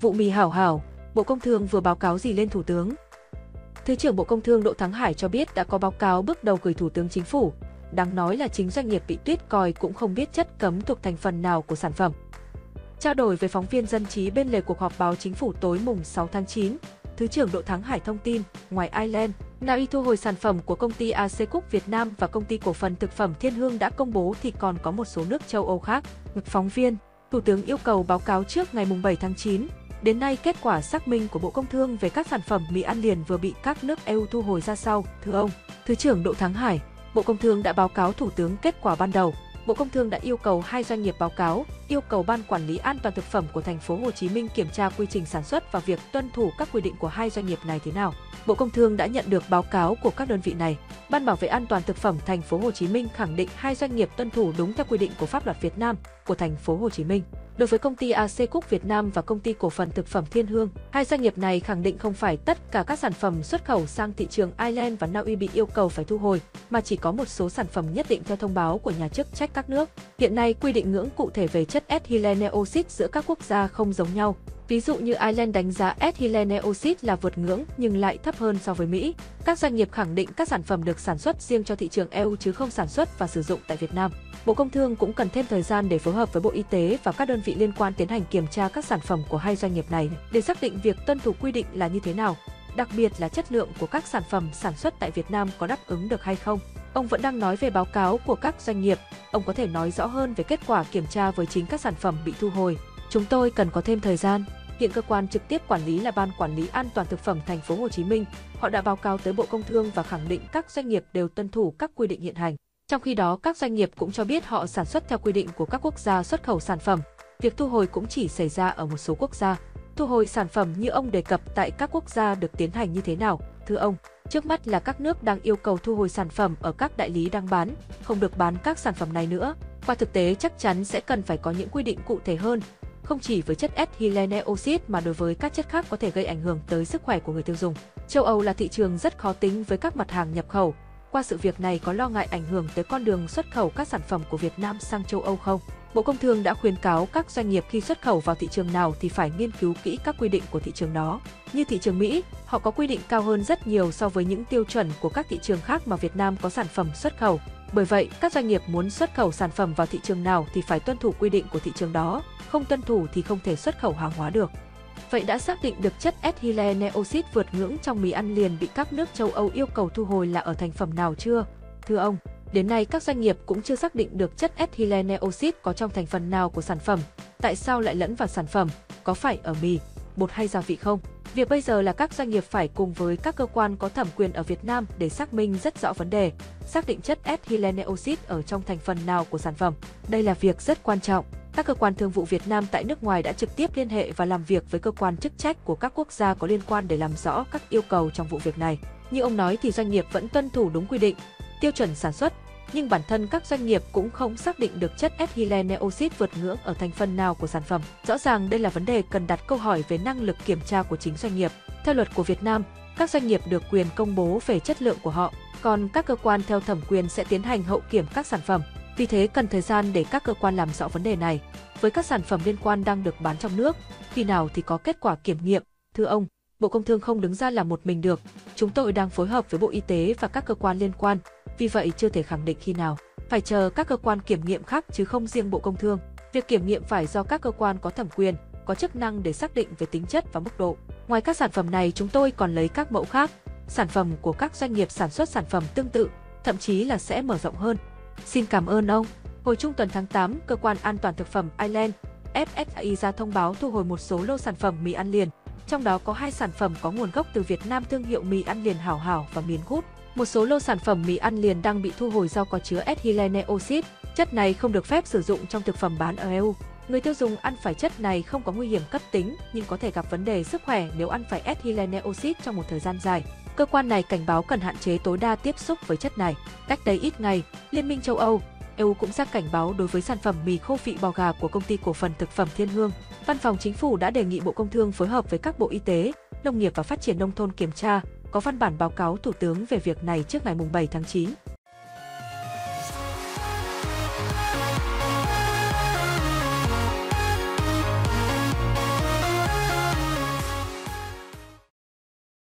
Vụ mì hảo hảo, Bộ Công Thương vừa báo cáo gì lên Thủ tướng? Thứ trưởng Bộ Công Thương Đỗ Thắng Hải cho biết đã có báo cáo bước đầu gửi Thủ tướng Chính phủ. Đáng nói là chính doanh nghiệp bị tuyết còi cũng không biết chất cấm thuộc thành phần nào của sản phẩm. Trao đổi với phóng viên dân trí bên lề cuộc họp báo chính phủ tối mùng 6 tháng 9, Thứ trưởng Đỗ Thắng Hải thông tin, ngoài Ireland, Na thu hồi sản phẩm của công ty AC Cook Việt Nam và công ty cổ phần thực phẩm Thiên Hương đã công bố thì còn có một số nước châu Âu khác. Phóng viên, Thủ tướng yêu cầu báo cáo trước ngày 7 tháng 9. Đến nay, kết quả xác minh của Bộ Công Thương về các sản phẩm mì ăn liền vừa bị các nước EU thu hồi ra sau, thưa ông. Thứ trưởng Đỗ Thắng Hải, Bộ Công Thương đã báo cáo Thủ tướng kết quả ban đầu. Bộ Công Thương đã yêu cầu hai doanh nghiệp báo cáo, yêu cầu Ban Quản lý An toàn thực phẩm của thành phố Hồ Chí Minh kiểm tra quy trình sản xuất và việc tuân thủ các quy định của hai doanh nghiệp này thế nào. Bộ Công Thương đã nhận được báo cáo của các đơn vị này. Ban Bảo vệ An toàn thực phẩm thành phố Hồ Chí Minh khẳng định hai doanh nghiệp tuân thủ đúng theo quy định của pháp luật Việt Nam của thành phố Hồ Chí Minh. Đối với công ty AC Cook Việt Nam và công ty cổ phần thực phẩm Thiên Hương, hai doanh nghiệp này khẳng định không phải tất cả các sản phẩm xuất khẩu sang thị trường Ireland và Na Uy bị yêu cầu phải thu hồi, mà chỉ có một số sản phẩm nhất định theo thông báo của nhà chức trách các nước. Hiện nay, quy định ngưỡng cụ thể về chất ethylene oxide giữa các quốc gia không giống nhau. Ví dụ như Ireland đánh giá ethylene oxide là vượt ngưỡng nhưng lại thấp hơn so với Mỹ. Các doanh nghiệp khẳng định các sản phẩm được sản xuất riêng cho thị trường EU chứ không sản xuất và sử dụng tại Việt Nam. Bộ Công Thương cũng cần thêm thời gian để phối hợp với Bộ Y tế và các đơn vị liên quan tiến hành kiểm tra các sản phẩm của hai doanh nghiệp này để xác định việc tuân thủ quy định là như thế nào, đặc biệt là chất lượng của các sản phẩm sản xuất tại Việt Nam có đáp ứng được hay không. Ông vẫn đang nói về báo cáo của các doanh nghiệp, ông có thể nói rõ hơn về kết quả kiểm tra với chính các sản phẩm bị thu hồi. Chúng tôi cần có thêm thời gian. Hiện cơ quan trực tiếp quản lý là Ban Quản lý An toàn thực phẩm thành phố Hồ Chí Minh. Họ đã báo cáo tới Bộ Công Thương và khẳng định các doanh nghiệp đều tuân thủ các quy định hiện hành. Trong khi đó, các doanh nghiệp cũng cho biết họ sản xuất theo quy định của các quốc gia xuất khẩu sản phẩm. Việc thu hồi cũng chỉ xảy ra ở một số quốc gia. Thu hồi sản phẩm như ông đề cập tại các quốc gia được tiến hành như thế nào, thưa ông? Trước mắt là các nước đang yêu cầu thu hồi sản phẩm ở các đại lý đang bán, không được bán các sản phẩm này nữa. Qua thực tế chắc chắn sẽ cần phải có những quy định cụ thể hơn, không chỉ với chất ethylene oxide mà đối với các chất khác có thể gây ảnh hưởng tới sức khỏe của người tiêu dùng. Châu Âu là thị trường rất khó tính với các mặt hàng nhập khẩu. Qua sự việc này có lo ngại ảnh hưởng tới con đường xuất khẩu các sản phẩm của Việt Nam sang châu Âu không? Bộ Công Thương đã khuyến cáo các doanh nghiệp khi xuất khẩu vào thị trường nào thì phải nghiên cứu kỹ các quy định của thị trường đó. Như thị trường Mỹ, họ có quy định cao hơn rất nhiều so với những tiêu chuẩn của các thị trường khác mà Việt Nam có sản phẩm xuất khẩu. Bởi vậy, các doanh nghiệp muốn xuất khẩu sản phẩm vào thị trường nào thì phải tuân thủ quy định của thị trường đó, không tuân thủ thì không thể xuất khẩu hàng hóa được. Vậy đã xác định được chất ethylene oxide vượt ngưỡng trong mì ăn liền bị các nước châu Âu yêu cầu thu hồi là ở thành phẩm nào chưa? Thưa ông, đến nay các doanh nghiệp cũng chưa xác định được chất ethylene oxide có trong thành phần nào của sản phẩm. Tại sao lại lẫn vào sản phẩm? Có phải ở mì, bột hay gia vị không? Việc bây giờ là các doanh nghiệp phải cùng với các cơ quan có thẩm quyền ở Việt Nam để xác minh rất rõ vấn đề, xác định chất ethylene oxide ở trong thành phần nào của sản phẩm. Đây là việc rất quan trọng. Các cơ quan thương vụ Việt Nam tại nước ngoài đã trực tiếp liên hệ và làm việc với cơ quan chức trách của các quốc gia có liên quan để làm rõ các yêu cầu trong vụ việc này. Như ông nói thì doanh nghiệp vẫn tuân thủ đúng quy định, tiêu chuẩn sản xuất, nhưng bản thân các doanh nghiệp cũng không xác định được chất ethylene oxit vượt ngưỡng ở thành phần nào của sản phẩm. Rõ ràng đây là vấn đề cần đặt câu hỏi về năng lực kiểm tra của chính doanh nghiệp. Theo luật của Việt Nam, các doanh nghiệp được quyền công bố về chất lượng của họ, còn các cơ quan theo thẩm quyền sẽ tiến hành hậu kiểm các sản phẩm. Vì thế cần thời gian để các cơ quan làm rõ vấn đề này. Với các sản phẩm liên quan đang được bán trong nước, khi nào thì có kết quả kiểm nghiệm? Thưa ông, Bộ Công Thương không đứng ra làm một mình được. Chúng tôi đang phối hợp với Bộ Y tế và các cơ quan liên quan, vì vậy chưa thể khẳng định khi nào. Phải chờ các cơ quan kiểm nghiệm khác chứ không riêng Bộ Công Thương. Việc kiểm nghiệm phải do các cơ quan có thẩm quyền, có chức năng để xác định về tính chất và mức độ. Ngoài các sản phẩm này, chúng tôi còn lấy các mẫu khác, sản phẩm của các doanh nghiệp sản xuất sản phẩm tương tự, thậm chí là sẽ mở rộng hơn. Xin cảm ơn ông. Hồi trung tuần tháng 8, Cơ quan An toàn Thực phẩm Ireland, FSI ra thông báo thu hồi một số lô sản phẩm mì ăn liền, trong đó có hai sản phẩm có nguồn gốc từ Việt Nam thương hiệu mì ăn liền Hảo Hảo và Miến Gút. Một số lô sản phẩm mì ăn liền đang bị thu hồi do có chứa ethylene oxide. Chất này không được phép sử dụng trong thực phẩm bán ở EU. Người tiêu dùng ăn phải chất này không có nguy hiểm cấp tính nhưng có thể gặp vấn đề sức khỏe nếu ăn phải ethylene oxide trong một thời gian dài. Cơ quan này cảnh báo cần hạn chế tối đa tiếp xúc với chất này. Cách đây ít ngày, Liên minh châu Âu, EU cũng ra cảnh báo đối với sản phẩm mì khô vị bò gà của công ty cổ phần thực phẩm Thiên Hương. Văn phòng Chính phủ đã đề nghị Bộ Công Thương phối hợp với các Bộ Y tế, Nông nghiệp và Phát triển Nông thôn kiểm tra, có văn bản báo cáo Thủ tướng về việc này trước ngày 7 tháng 9.